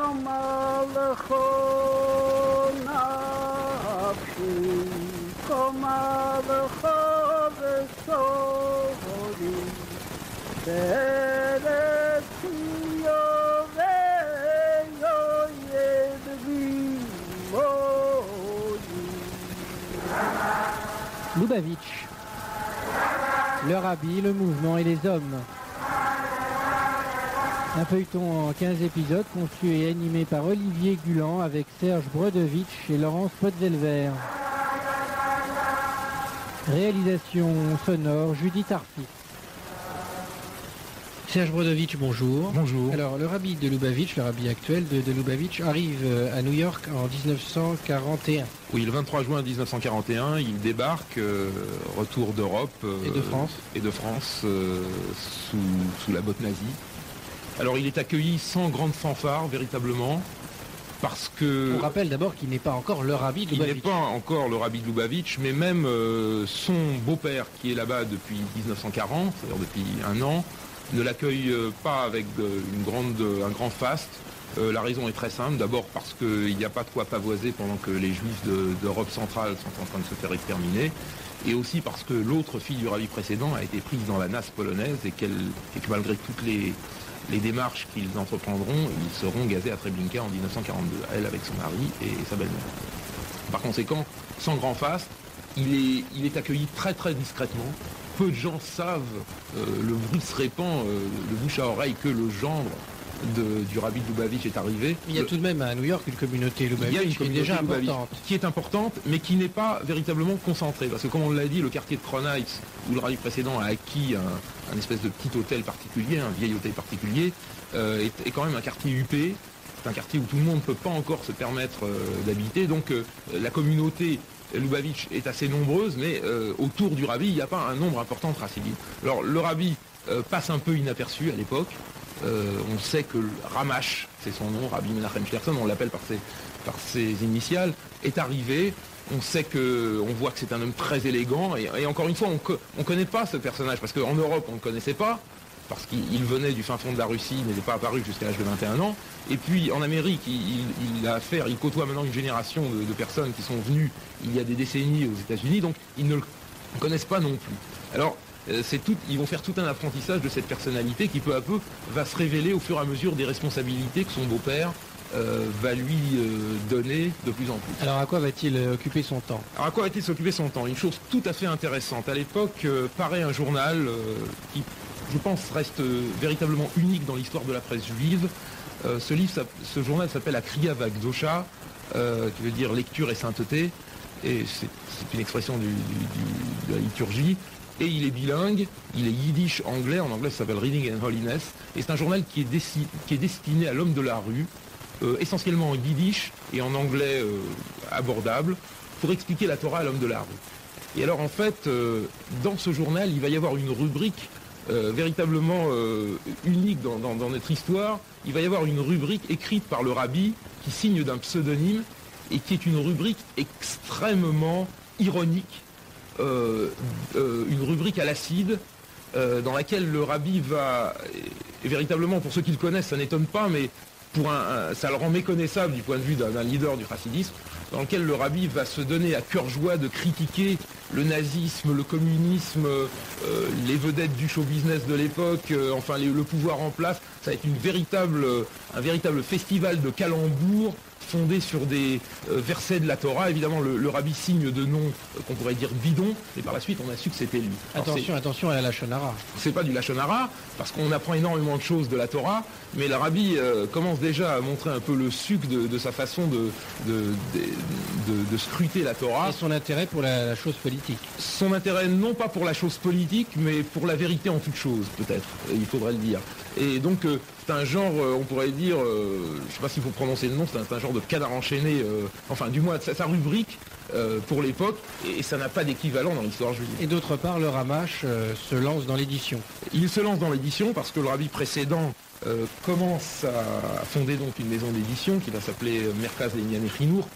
חמלך נפשי, חמלך וסורי, בארץ Lubavitch. Le rabbi, le mouvement et les hommes. Un feuilleton en 15 épisodes conçu et animé par Olivier Gulan avec Serge Bredovitch et Laurence Potzelver. Réalisation sonore Judith Arfi. Serge Brodovitch, bonjour. Bonjour. Alors, le rabbi de Lubavitch, le rabbi actuel de, de Lubavitch, arrive euh, à New York en 1941. Oui, le 23 juin 1941, il débarque, euh, retour d'Europe. euh, Et de France. Et de France, euh, sous, sous la botte nazie. Alors il est accueilli sans grande fanfare, véritablement, parce que... On rappelle d'abord qu'il n'est pas encore le rabbi de Il n'est Lubavitch. pas encore le rabbi de Lubavitch, mais même euh, son beau-père, qui est là-bas depuis 1940, c'est-à-dire depuis un an, ne l'accueille euh, pas avec euh, une grande, un grand faste. Euh, la raison est très simple. D'abord parce qu'il n'y a pas de quoi pavoiser pendant que les juifs de- d'Europe centrale sont en train de se faire exterminer. Et aussi parce que l'autre fille du rabbi précédent a été prise dans la nasse polonaise et que malgré toutes les, les démarches qu'ils entreprendront, ils seront gazés à Treblinka en 1942, elle avec son mari et sa belle-mère. Par conséquent, sans grand faste, il est, il est accueilli très très discrètement. Peu de gens savent, euh, le bruit se répand, euh, le bouche à oreille, que le gendre de- du rabbi de Lubavitch est arrivé. Il y a tout de même à New York une communauté Lubavitch qui est déjà importante. qui est importante, mais qui n'est pas véritablement concentrée. Parce que comme on l'a dit, le quartier de Kronheitz, où le rabbi précédent a acquis un, un espèce de petit hôtel particulier, un vieil hôtel particulier, euh, est, est quand même un quartier huppé. C'est un quartier où tout le monde ne peut pas encore se permettre euh, d'habiter. Donc euh, la communauté Lubavitch est assez nombreuse, mais autour du rabbi, il n'y a pas un nombre important de Hassidim. Alors le rabbi passe un peu inaperçu à l'époque. Euh, on sait que Ramash, c'est son nom, Rabbi Menachem Schneerson, on l'appelle par ses, initiales, est arrivé. On sait que, voit que c'est un homme très élégant. Et, encore une fois, on ne connaît pas ce personnage parce qu'en Europe, on ne le connaissait pas parce qu'il il venait du fin fond de la Russie, il n'était pas apparu jusqu'à l'âge de 21 ans. Et puis en Amérique, il, a affaire, il côtoie maintenant une génération de, personnes qui sont venues il y a des décennies aux États-Unis, donc ils ne le connaissent pas non plus. C'est tout, ils vont faire tout un apprentissage de cette personnalité qui peu à peu va se révéler au fur et à mesure des responsabilités que son beau-père euh, va lui euh, donner de plus en plus. Alors à quoi va-t-il euh, occuper son temps? Alors à quoi a-t-il s'occuper son temps? Une chose tout à fait intéressante. À l'époque, euh, paraît un journal euh, qui, je pense, reste euh, véritablement unique dans l'histoire de la presse juive. Euh, ce, livre, s'app- ce journal s'appelle Akriya Vagdosha, euh, qui veut dire lecture et sainteté. Et c'est une expression de la liturgie. Et il est bilingue, il est yiddish anglais, en anglais ça s'appelle Reading and Holiness. Et c'est un journal qui est, destiné à l'homme de la rue, euh, essentiellement en yiddish et en anglais euh, abordable, pour expliquer la Torah à l'homme de la rue. Et alors en fait, euh, dans ce journal, il va y avoir une rubrique véritablement unique dans, dans- dans notre histoire. Il va y avoir une rubrique écrite par le rabbi qui signe d'un pseudonyme et qui est une rubrique extrêmement ironique, euh, euh, une rubrique à l'acide, euh, dans laquelle le rabbi va, et véritablement pour ceux qui le connaissent, ça n'étonne pas, mais pour un, ça le rend méconnaissable du point de vue d'un leader du chassidisme, dans lequel le rabbi va se donner à cœur joie de critiquer le nazisme, le communisme, les vedettes du show business de l'époque, enfin le pouvoir en place. Ça va être un véritable festival de calembours fondé sur des euh, versets de la Torah. Évidemment, le, le rabbi signe de noms euh, qu'on pourrait dire bidons, mais par la suite, on a su que c'était lui. Alors, Attention, attention à la Lachonara. c'est pas du lachonara, parce qu'on apprend énormément de choses de la Torah, mais le rabbi euh, commence déjà à montrer un peu le suc de, de sa façon de, de, de- de- de scruter la Torah. Et son intérêt pour la, la chose politique. Son intérêt non pas pour la chose politique, mais pour la vérité en toute chose, peut-être, il faudrait le dire. Et donc euh, c'est un genre, euh, on pourrait dire, euh, je sais pas s'il faut prononcer le nom, c'est un, genre de canard enchaîné, enfin du moins sa, sa rubrique pour l'époque, et, et ça n'a pas d'équivalent dans l'histoire juive. Et d'autre part, le Ramash euh, se lance dans l'édition. Il se lance dans l'édition parce que le rabbi précédent commence à fonder donc une maison d'édition qui va s'appeler Merkaz Lenian Chinour.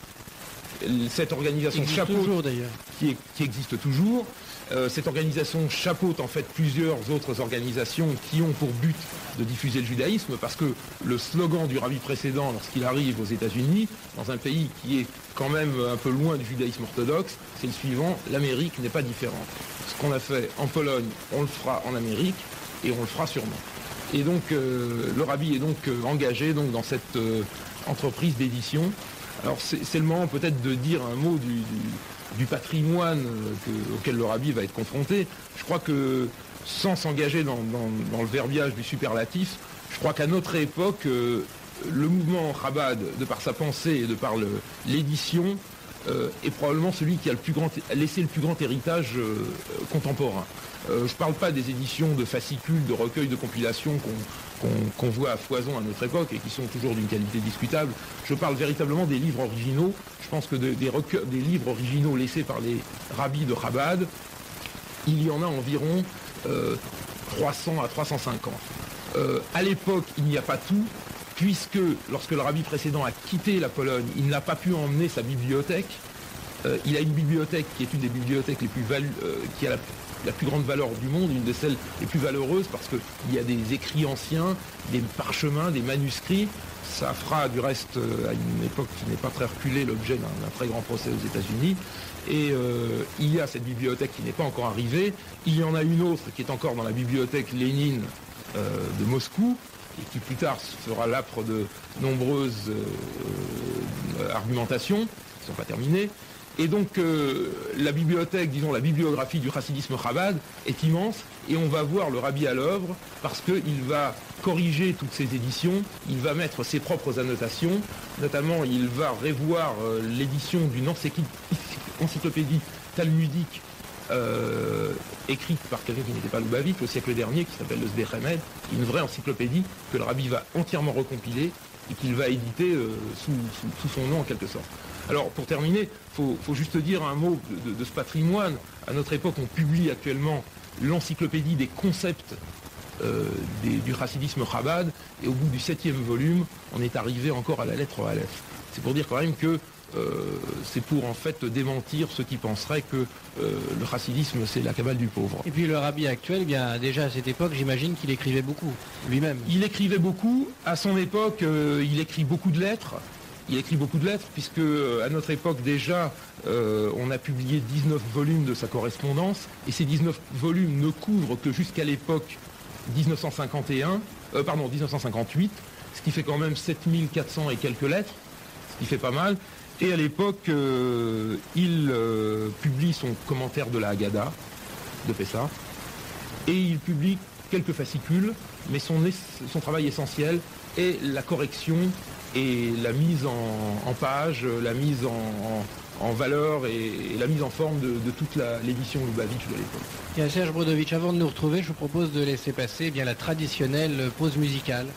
cette organisation Existe chapeaute, toujours d'ailleurs. qui, est- qui existe toujours, euh, cette organisation chapeaute en fait plusieurs autres organisations qui ont pour but de diffuser le judaïsme parce que le slogan du rabbi précédent lorsqu'il arrive aux États-Unis, dans un pays qui est quand même un peu loin du judaïsme orthodoxe, c'est le suivant, l'Amérique n'est pas différente. Ce qu'on a fait en Pologne, on le fera en Amérique et on le fera sûrement. Et donc euh, le rabbi est donc euh, engagé dans cette entreprise d'édition. Alors c'est le moment peut-être de dire un mot du- du patrimoine euh, que- auquel le rabbi va être confronté. Je crois que sans s'engager dans, le verbiage du superlatif, je crois qu'à notre époque, euh, le mouvement Chabad, de par sa pensée et de par l'édition, euh, est probablement celui qui a laissé le plus grand héritage euh, contemporain. Euh, je ne parle pas des éditions de fascicules, de recueils, de compilations qu'on voit à foison à notre époque et qui sont toujours d'une qualité discutable. Je parle véritablement des livres originaux. Je pense que de- des, livres originaux laissés par les rabbis de Chabad, il y en a environ euh, 300 à 350. Euh, à l'époque, il n'y a pas tout, puisque lorsque le rabbi précédent a quitté la Pologne, il n'a pas pu emmener sa bibliothèque. Euh, il a une bibliothèque qui est une des bibliothèques euh, qui a la, plus grande valeur du monde, une de celles les plus valeureuses, parce qu'il y a des écrits anciens, des parchemins, des manuscrits. Ça fera du reste, euh, à une époque qui n'est pas très reculée, l'objet d'un très grand procès aux États-Unis. Et il y a cette bibliothèque qui n'est pas encore arrivée. Il y en a une autre qui est encore dans la bibliothèque Lénine de Moscou et qui plus tard fera l'âpre de nombreuses euh, euh, argumentations qui ne sont pas terminées. Et donc euh, la bibliothèque, disons la bibliographie du chassidisme Chabad est immense et on va voir le rabbi à l'œuvre parce qu'il va corriger toutes ces éditions, il va mettre ses propres annotations, notamment il va revoir l'édition d'une encycl- encyclopédie talmudique euh, écrite par quelqu'un qui n'était pas Lubavitch au siècle dernier, qui s'appelle le Sbechemed, une vraie encyclopédie que le rabbi va entièrement recompiler et qu'il va éditer euh, sous, son nom en quelque sorte. Alors pour terminer, il faut, juste dire un mot de, ce patrimoine. À notre époque, on publie actuellement l'encyclopédie des concepts euh, du chassidisme Chabad, et au bout du septième volume, on est arrivé encore à la lettre Aleph. C'est pour dire quand même que c'est pour en fait démentir ceux qui penseraient que euh, le chassidisme c'est la cabale du pauvre. Et puis le rabbi actuel, eh bien déjà à cette époque, j'imagine qu'il écrivait beaucoup lui-même. Il écrivait beaucoup. À son époque, euh, il écrit beaucoup de lettres. Il écrit beaucoup de lettres puisque euh, à notre époque déjà, euh, on a publié 19 volumes de sa correspondance et ces 19 volumes ne couvrent que jusqu'à l'époque 1951, euh, pardon 1958, ce qui fait quand même 7400 et quelques lettres, ce qui fait pas mal. Et à l'époque, euh, il euh, publie son commentaire de la Haggadah de Pessah et il publie quelques fascicules, mais son, travail essentiel est la correction et la mise en, page, la mise en, valeur et, la mise en forme de, toute l'édition Lubavitch de l'époque. Serge Brodovitch, avant de nous retrouver, je vous propose de laisser passer eh bien la traditionnelle pause musicale.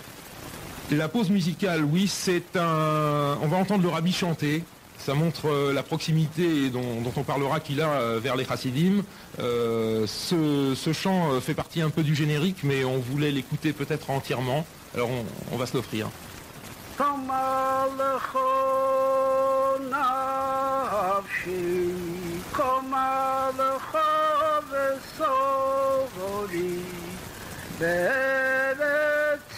La pause musicale, oui, c'est un. On va entendre le rabbi chanter. Ça montre euh, la proximité dont, dont on parlera qu'il a euh, vers les chassidim. Euh, ce, ce chant euh, fait partie un peu du générique, mais on voulait l'écouter peut-être entièrement. Alors on, on va se l'offrir. תמלכו נפשי, כמלכו וסוברי, בארץ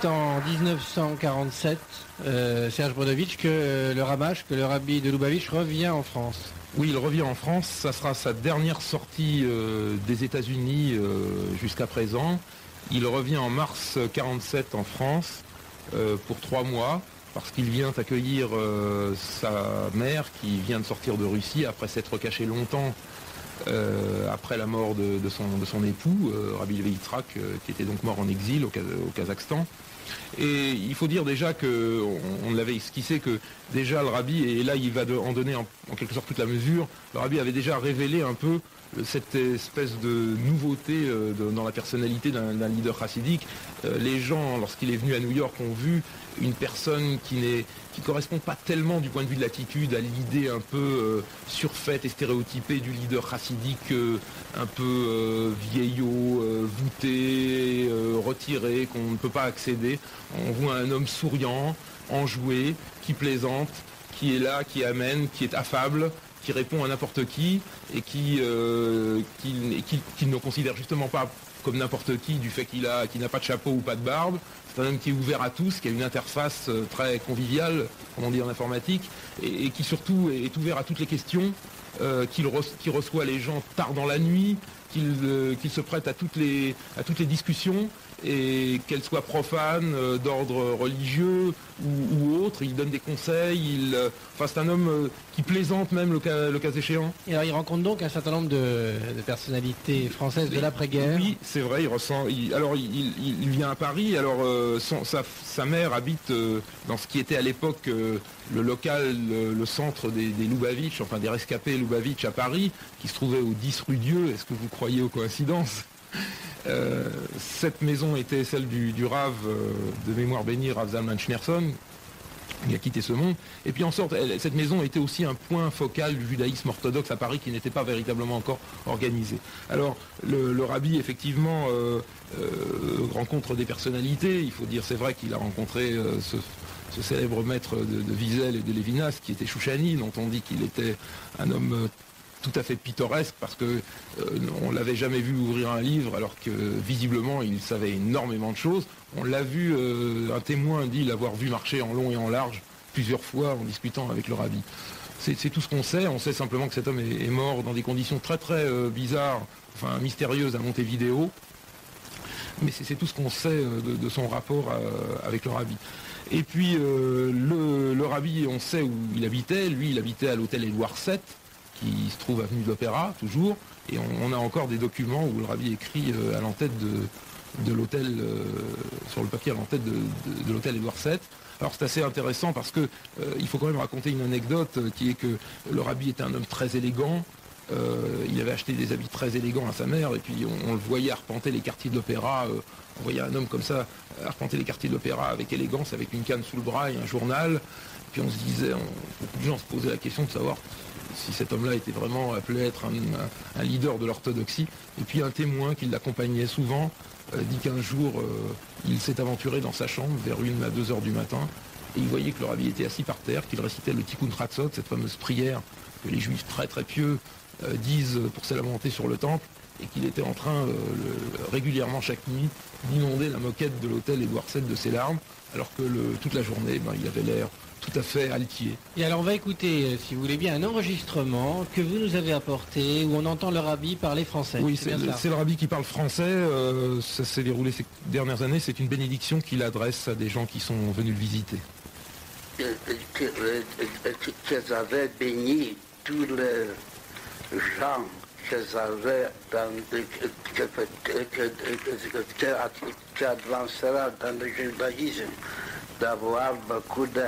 C'est en 1947, euh, Serge Brodovitch, que euh, le Ramache, que le rabbi de Lubavitch revient en France. Oui, il revient en France. Ça sera sa dernière sortie euh, des États-Unis jusqu'à présent. Il revient en mars 47 en France pour trois mois parce qu'il vient accueillir sa mère qui vient de sortir de Russie après s'être caché longtemps après la mort de, son, épout, Rabbi Levi-Yitzhak, qui était donc mort en exil au Kazakhstan. Et il faut dire déjà que, on, l'avait esquissé, que déjà le rabbi, et là il va en donner en, quelque sorte toute la mesure, le rabbi avait déjà révélé un peu cette espèce de nouveauté euh, dans la personnalité d'un leader chassidique. Euh, les gens, lorsqu'il est venu à New York, ont vu une personne qui ne correspond pas tellement du point de vue de l'attitude à l'idée un peu euh, surfaite et stéréotypée du leader chassidique un peu vieillot, voûté, retiré, qu'on ne peut pas accéder. On voit un homme souriant, enjoué, qui plaisante, qui est là, qui amène, qui est affable, qui répond à n'importe qui et qui, euh, qui, ne considère justement pas comme n'importe qui du fait qu'il n'a pas de chapeau ou pas de barbe. C'est un homme qui est ouvert à tous, qui a une interface euh, très conviviale, comme on dit en informatique, et, qui surtout est ouvert à toutes les questions, euh, qui reçoit les gens tard dans la nuit, qu'il se prête à toutes les, à toutes les discussions et qu'elle soit profane, euh, d'ordre religieux ou, autre. Il donne des conseils. Il, euh, enfin, c'est un homme euh, qui plaisante même le cas, le cas échéant. Et alors, il rencontre donc un certain nombre de, personnalités françaises de l'après-guerre. Oui, c'est vrai. Il ressent. alors, il, vient à Paris. Alors, sa, mère habite dans ce qui était à l'époque le local, le, centre des, des Lubavitch, enfin des rescapés Lubavitch à Paris, qui se trouvait au 10 rue Dieu. Est-ce que vous croyez aux coïncidences? Euh, cette maison était celle du, Rav euh, de mémoire bénie, Rav Zalman Schneerson, qui a quitté ce monde. Et puis en sorte, cette maison était aussi un point focal du judaïsme orthodoxe à Paris qui n'était pas véritablement encore organisé. Alors le, rabbi, effectivement, euh, rencontre des personnalités. Il faut dire, c'est vrai qu'il a rencontré ce, célèbre maître de, de, Wiesel et de Lévinas, qui était Chouchani, dont on dit qu'il était un homme tout à fait pittoresque parce que euh, on l'avait jamais vu ouvrir un livre alors que visiblement il savait énormément de choses. On l'a vu, euh, un témoin dit l'avoir vu marcher en long et en large plusieurs fois en discutant avec le rabbi. C'est tout ce qu'on sait. On sait simplement que cet homme est, mort dans des conditions très très euh, bizarres, enfin mystérieuses à Montevideo. Mais c'est tout ce qu'on sait de, son rapport avec le rabbi. Et puis le, le rabbi, on sait où il habitait. Lui, il habitait à l'hôtel Édouard VII qui se trouve avenue de l'Opéra, toujours. Et on, a encore des documents où le rabbi écrit euh, à l'entête de, l'hôtel, euh, sur le papier à l'entête de, de, l'hôtel Édouard VII. Alors c'est assez intéressant parce que euh, il faut quand même raconter une anecdote qui est que le rabbi était un homme très élégant. il avait acheté des habits très élégants à sa mère et puis on, le voyait arpenter les quartiers de l'opéra. on voyait un homme comme ça arpenter les quartiers de l'opéra avec élégance, avec une canne sous le bras et un journal. Puis on se disait, beaucoup de gens se posaient la question de savoir si cet homme-là était vraiment appelé à être un, leader de l'orthodoxie. Et puis un témoin qui l'accompagnait souvent euh, dit qu'un jour, euh, il s'est aventuré dans sa chambre vers une à deux heures du matin, et il voyait que le rabbi était assis par terre, qu'il récitait le Tikkun Ratzot, cette fameuse prière que les juifs très très pieux euh, disent pour se lamenter sur le temple, et qu'il était en train régulièrement chaque nuit d'inonder la moquette de l'hôtel Édouard VII de ses larmes, alors que toute la journée, ben, il avait l'air tout à fait altier. Et alors on va écouter, euh, si vous voulez bien, un enregistrement que vous nous avez apporté où on entend le rabbi parler français. Oui, c'est le, rabbi qui parle français. Euh, ça s'est déroulé ces dernières années. C'est une bénédiction qu'il adresse à des gens qui sont venus le visiter. Qu'ils avaient béni tous les gens qu'ils avaient dans, qui avancera dans le judaïsme d'avoir beaucoup de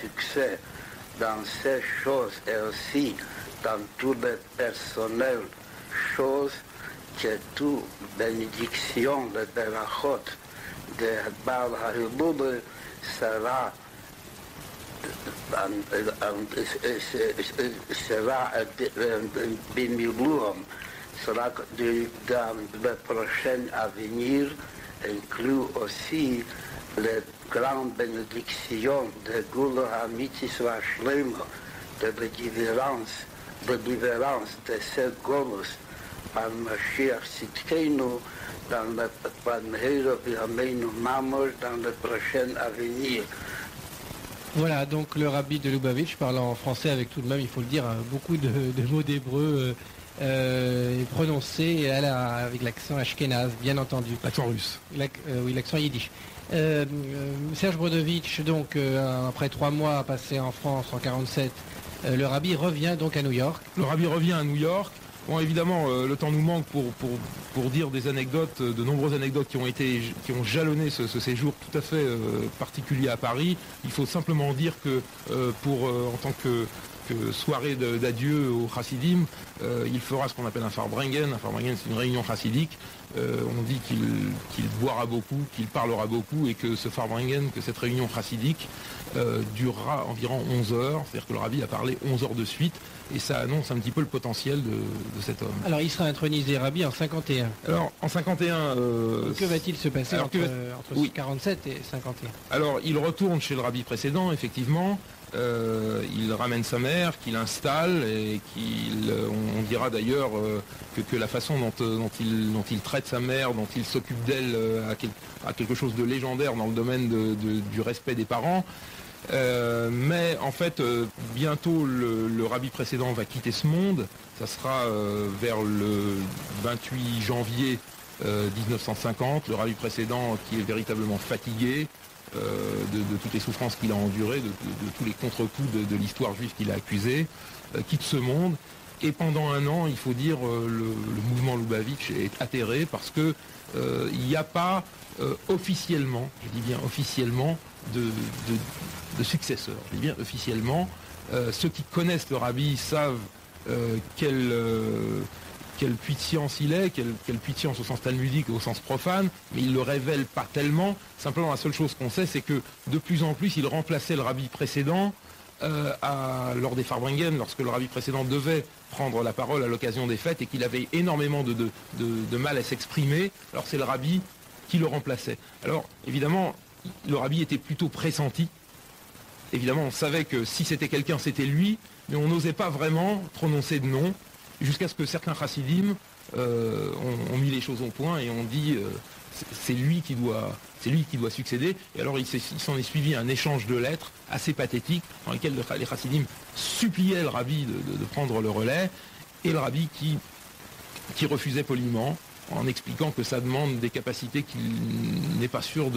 succès dans ces choses et aussi dans tous les personnels choses que toute bénédiction de côte de Baal Haribub sera sera sera dans le prochain avenir inclut aussi les grande bénédiction de Gula Hamitis Vashlema, de délivrance, de libérance de ces Golus par Mashiach Sitkenu, dans le Panheiro Virameinu Mamos dans le prochain avenir. Voilà, donc le rabbi de Lubavitch parle en français avec tout de même, il faut le dire, hein, beaucoup de, mots d'hébreu euh, euh, prononcés avec l'accent ashkénaze, bien entendu. L'accent russe. Euh, oui, l'accent yiddish. Serge Brodovitch, donc, après trois mois passés en France en 47, le rabbi revient donc à New York. Le rabbi revient à New York. Bon, évidemment, le temps nous manque pour, pour, dire des anecdotes, de nombreuses anecdotes qui ont été, qui ont jalonné ce, séjour tout à fait particulier à Paris. Il faut simplement dire que pour, en tant que soirée d'adieu au chassidim, euh, il fera ce qu'on appelle un farbringen. Un farbringen, c'est une réunion chassidique. Euh, on dit qu'il boira beaucoup, qu'il parlera beaucoup et que ce farbringen, que cette réunion chassidique euh, durera environ 11 heures. C'est-à-dire que le rabbi a parlé 11 heures de suite et ça annonce un petit peu le potentiel de, cet homme. Alors il sera intronisé rabbi en 51. Alors en 51... que va-t-il se passer entre, 47 et 51 Alors il retourne chez le rabbi précédent, effectivement. Euh, il ramène sa mère, qu'il installe et qu'il, euh, on, dira d'ailleurs euh, que, la façon dont, il, traite sa mère, dont il s'occupe d'elle a, quelque chose de légendaire dans le domaine du respect des parents. mais en fait, bientôt le, rabbi précédent va quitter ce monde. Ça sera vers le 28 janvier 1950. Le rabbi précédent qui est véritablement fatigué, euh, de, toutes les souffrances qu'il a endurées, de, tous les contre-coups de, l'histoire juive qu'il a accusé, euh, quitte ce monde. Et pendant un an, il faut dire, euh, le, mouvement Lubavitch est atterré parce qu'il n'y a pas officiellement, je dis bien officiellement, de, successeurs. Je dis bien officiellement. ceux qui connaissent le rabbi savent quel quel puits de science il est, quel, puits de science au sens talmudique et au sens profane, mais il ne le révèle pas tellement. Simplement, la seule chose qu'on sait, c'est que de plus en plus, il remplaçait le rabbi précédent euh, lors des Farbringen, lorsque le rabbi précédent devait prendre la parole à l'occasion des fêtes et qu'il avait énormément de, mal à s'exprimer, alors c'est le rabbi qui le remplaçait. Alors, évidemment, le rabbi était plutôt pressenti. Évidemment, on savait que si c'était quelqu'un, c'était lui, mais on n'osait pas vraiment prononcer de nom jusqu'à ce que certains chassidim euh, ont, mis les choses au point et ont dit euh, c'est lui qui doit succéder. Et alors il s'en est, suivi un échange de lettres assez pathétique dans lequel les chassidim suppliaient le rabbi de, prendre le relais et le rabbi qui, qui refusait poliment en expliquant que ça demande des capacités qu'il n'est pas sûr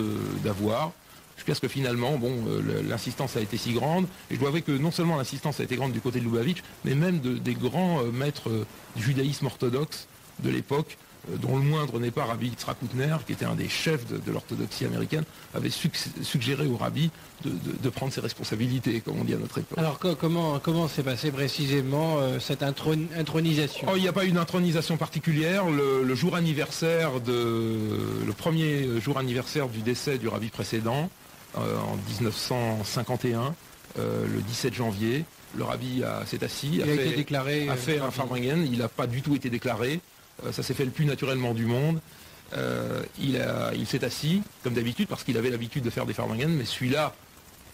d'avoir jusqu'à ce que finalement, bon, euh, l'insistance a été si grande. Et je dois avouer que non seulement l'insistance a été grande du côté de Lubavitch, mais même des grands euh, maîtres euh, du judaïsme orthodoxe de l'époque, dont le moindre n'est pas Rabbi Yitzhak qui était un des chefs de, l'orthodoxie américaine, avait suggéré au Rabbi de, prendre ses responsabilités, comme on dit à notre époque. Alors comment, comment s'est passé précisément cette intronisation? Oh, Il n'y a pas eu d'intronisation particulière. Le, jour anniversaire de le premier jour anniversaire du décès du Rabbi précédent, en 1951, euh, le 17 janvier. Le rabbi s'est assis, a, fait, déclaré, a fait un Farbringen, il n'a pas du tout été déclaré, euh, ça s'est fait le plus naturellement du monde. il, s'est assis, comme d'habitude, parce qu'il avait l'habitude de faire des Farbringen, mais celui-là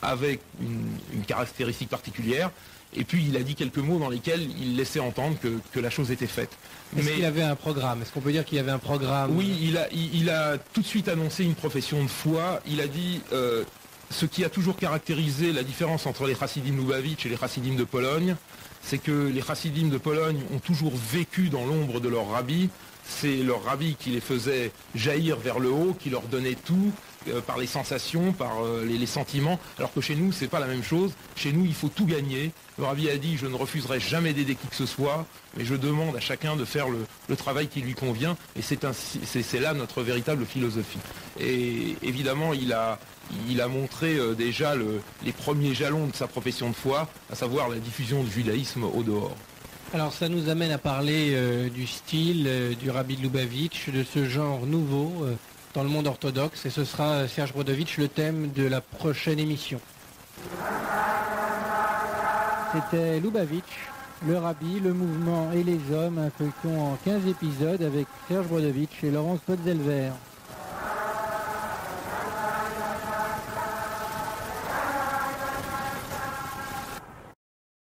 avait une, caractéristique particulière. Et puis il a dit quelques mots dans lesquels il laissait entendre que, la chose était faite. Est-ce qu'il avait un programme? Est-ce qu'on peut dire qu'il avait un programme? Oui, il a, il, a, tout de suite annoncé une profession de foi. Il a dit euh, ce qui a toujours caractérisé la différence entre les chassidim Lubavitch et les chassidim de Pologne, c'est que les chassidim de Pologne ont toujours vécu dans l'ombre de leur rabbi. C'est leur rabbi qui les faisait jaillir vers le haut, qui leur donnait tout, euh, par les sensations, par euh, les, sentiments, alors que chez nous, c'est pas la même chose. Chez nous, il faut tout gagner. Le Rabbi a dit, je ne refuserai jamais d'aider qui que ce soit, mais je demande à chacun de faire le, travail qui lui convient, et c'est là notre véritable philosophie. Et évidemment, il a, il a montré euh, déjà les premiers jalons de sa profession de foi, à savoir la diffusion du judaïsme au dehors. Alors ça nous amène à parler du style du Rabbi Lubavitch, de ce genre nouveau dans le monde orthodoxe et ce sera Serge Brodovitch le thème de la prochaine émission. C'était Lubavitch, le rabbi, le mouvement et les hommes, un feuilleton en 15 épisodes avec Serge Brodovitch et Laurence Potzelver.